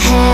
head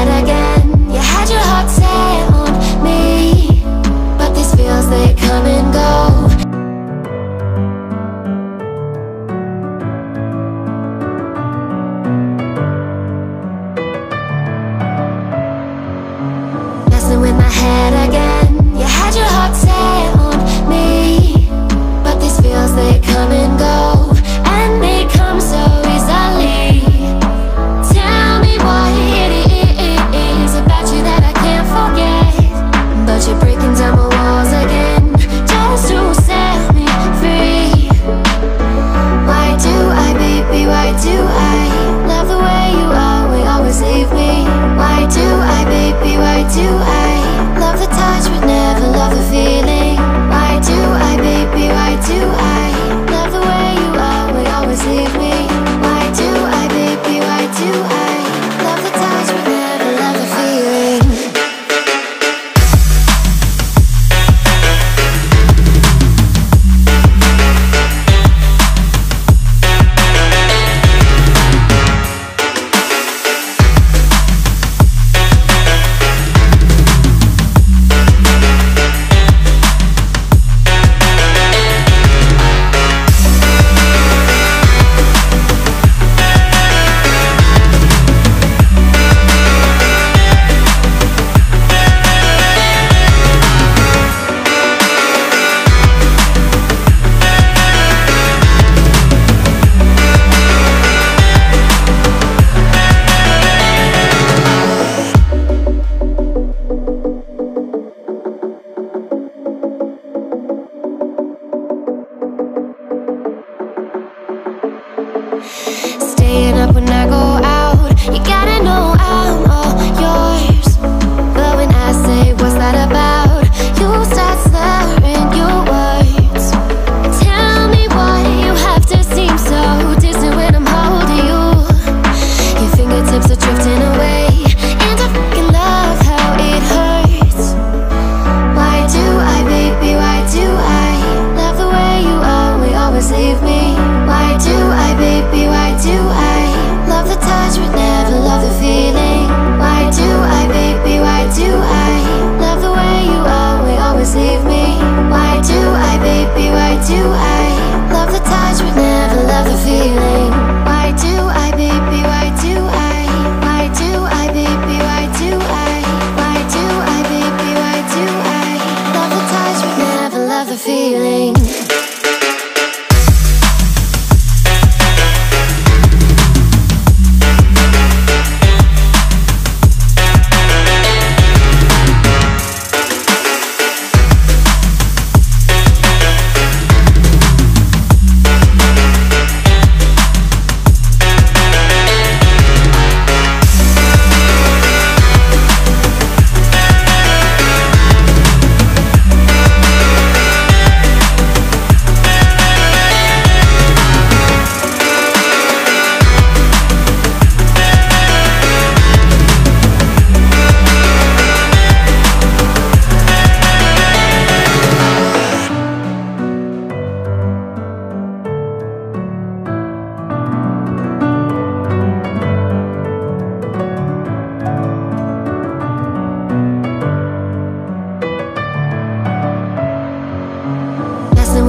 feeling.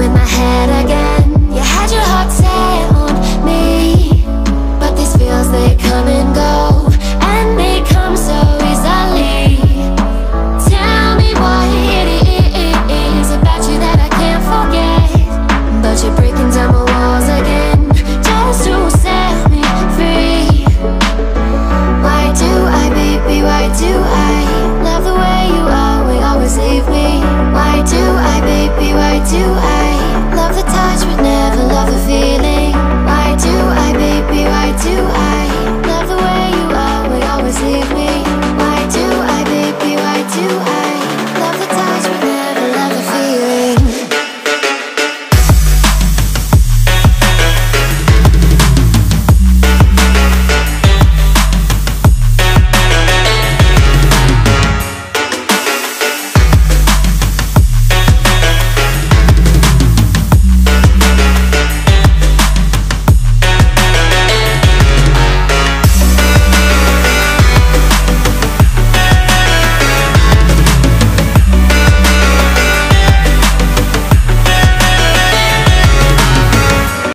With my head again. You had your heart set on me But these feels, they coming